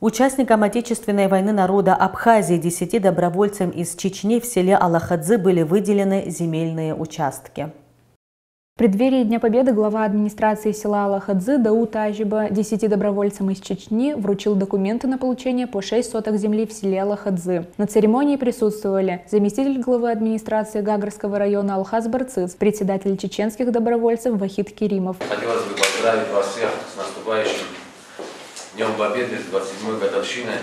Участникам Отечественной войны народа Абхазии 10 добровольцам из Чечни в селе Аллахадзы были выделены земельные участки. В преддверии Дня Победы глава администрации села Аллахадзы Дауд Ажиба 10 добровольцам из Чечни вручил документы на получение по 6 соток земли в селе Аллахадзы. На церемонии присутствовали заместитель главы администрации Гагарского района Алхаз Барциц, председатель чеченских добровольцев Вахид Керимов. Хотелось бы поздравить вас всех с наступающим Днем Победы, с 27-й годовщиной.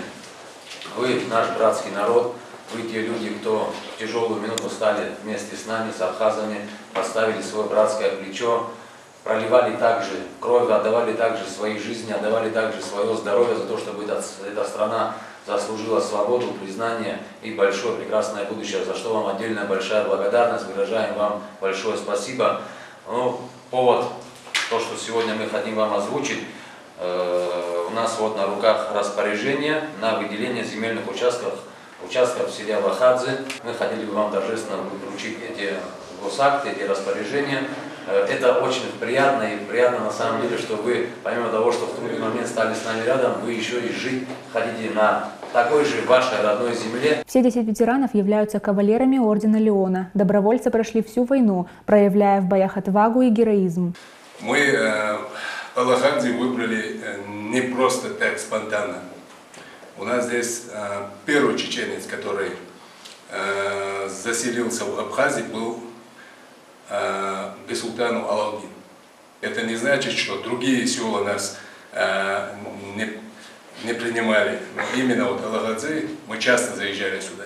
Вы наш братский народ, вы те люди, кто в тяжелую минуту стали вместе с нами, с абхазами, поставили свое братское плечо, проливали также кровь, отдавали также свои жизни, отдавали также свое здоровье за то, чтобы эта, эта страна заслужила свободу, признание и большое прекрасное будущее, за что вам отдельная большая благодарность, выражаем вам большое спасибо. Ну, повод, то, что сегодня мы хотим вам озвучить, э, нас вот на руках распоряжение на выделение земельных участков, участков в селе Аллахадзе. Мы хотели бы вам торжественно вручить эти госакты, эти распоряжения. Э, это очень приятно и приятно на самом деле, что вы, помимо того, что в трудный момент стали с нами рядом, вы еще и жить хотите на такой же вашей родной земле. Все 10 ветеранов являются кавалерами Ордена Леона. Добровольцы прошли всю войну, проявляя в боях отвагу и героизм. Мы э, Аллахадзе выбрали э, не просто так спонтанно. У нас здесь э, первый чеченец, который э, заселился в Абхазии, был Бесултану Алалдин. Это не значит, что другие села нас не, не принимали. Но именно вот Аллахадзе мы часто заезжали сюда.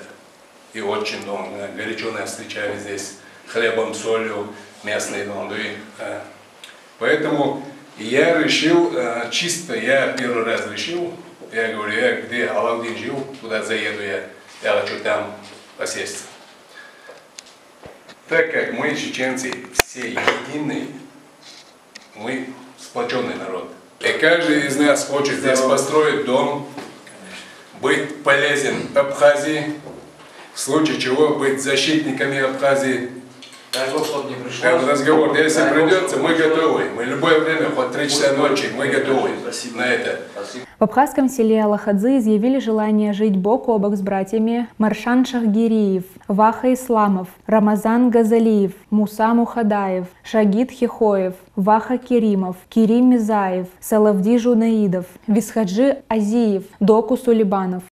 И очень долго, горячо нас встречали здесь хлебом, солью, местной едой. Э. Я решил, э, чисто я первый раз решил, я говорю, я где Алавдин жил, туда заеду я, я хочу там посесть. Так как мы, чеченцы, все единые, мы сплоченный народ. И каждый из нас хочет здесь построить дом, быть полезен Абхазии, в случае чего быть защитниками Абхазии, чтобы не пришлось. разговор, если придется, мы готовы. Мы любое время, хоть три часа ночи, мы готовы на это. В абхазском селе Аллахадзы изъявили желание жить бок о бок с братьями Маршан Шахгириев, Ваха Исламов, Рамазан Газалиев, Муса Мухадаев, Шагид Хихоев, Ваха Керимов, Кирим Мизаев, Салавди Жунаидов, Висхаджи Азиев, Доку Сулейбанов.